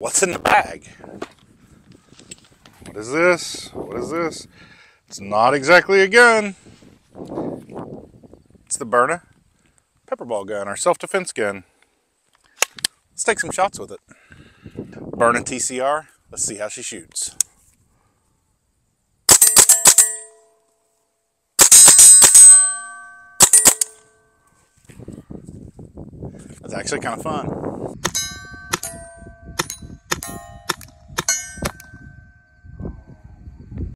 What's in the bag? What is this? What is this? It's not exactly a gun. It's the Byrna pepperball gun, our self-defense gun. Let's take some shots with it. Byrna TCR, let's see how she shoots. That's actually kind of fun.